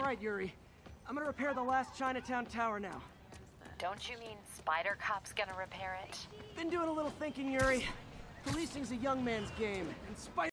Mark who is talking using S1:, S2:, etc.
S1: All right, Yuri. I'm gonna repair the last Chinatown tower now.
S2: Don't you mean Spider Cop's gonna repair it?
S1: Been doing a little thinking, Yuri. Policing's a young man's game, and Spider